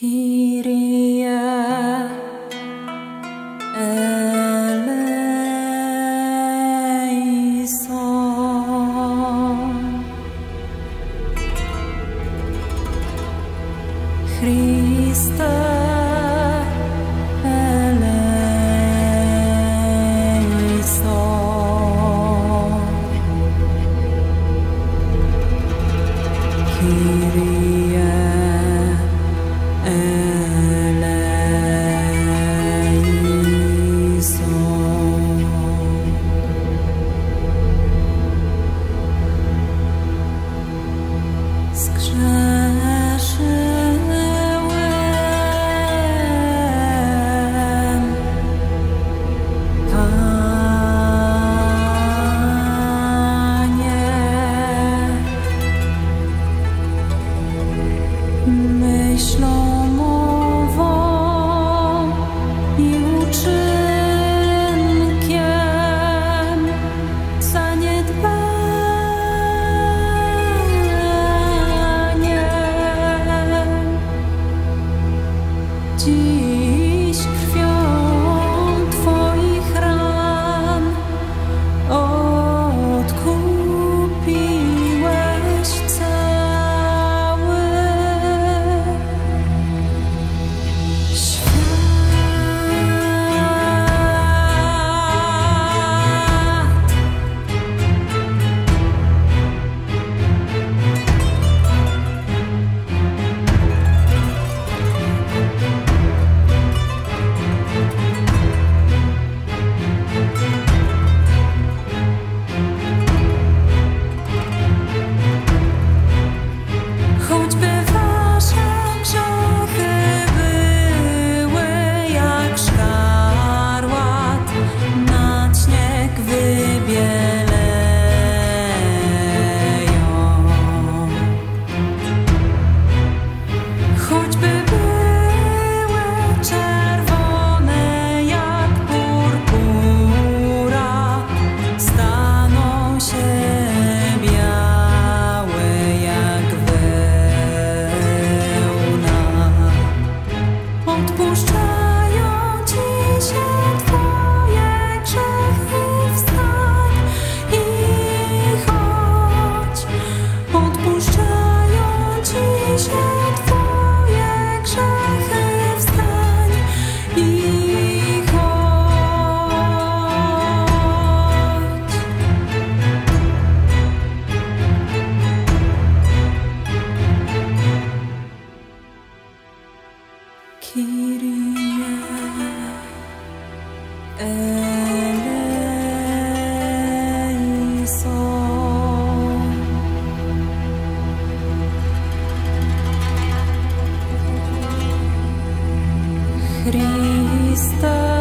Kyrie eleison. Christus. diz que odpuszczam. Christa